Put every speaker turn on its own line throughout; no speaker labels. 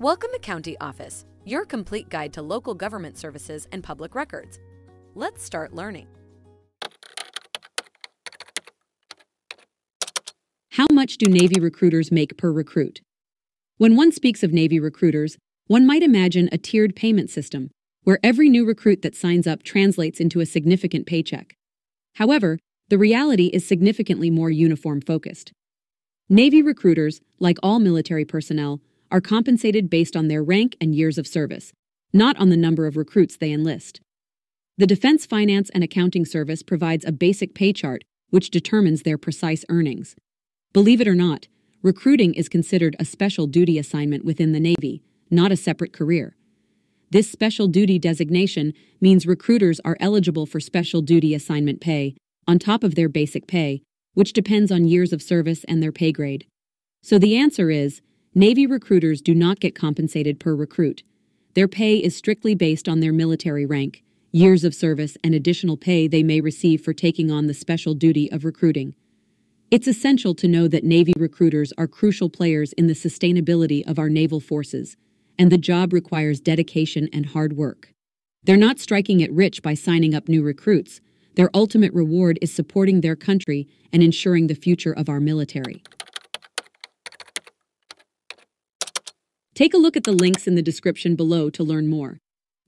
Welcome to County Office, your complete guide to local government services and public records. Let's start learning.
How much do Navy recruiters make per recruit? When one speaks of Navy recruiters, one might imagine a tiered payment system, where every new recruit that signs up translates into a significant paycheck. However, the reality is significantly more uniform focused. Navy recruiters, like all military personnel, are compensated based on their rank and years of service, not on the number of recruits they enlist. The Defense Finance and Accounting Service provides a basic pay chart which determines their precise earnings. Believe it or not, recruiting is considered a special duty assignment within the Navy, not a separate career. This special duty designation means recruiters are eligible for special duty assignment pay, on top of their basic pay, which depends on years of service and their pay grade. So the answer is Navy recruiters do not get compensated per recruit. Their pay is strictly based on their military rank, years of service, and additional pay they may receive for taking on the special duty of recruiting. It's essential to know that Navy recruiters are crucial players in the sustainability of our naval forces, and the job requires dedication and hard work. They're not striking it rich by signing up new recruits. Their ultimate reward is supporting their country and ensuring the future of our military. Take a look at the links in the description below to learn more.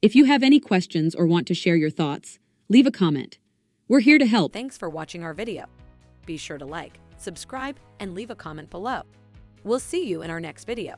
If you have any questions or want to share your thoughts, leave a comment. We're here to help.
Thanks for watching our video. Be sure to like, subscribe, and leave a comment below. We'll see you in our next video.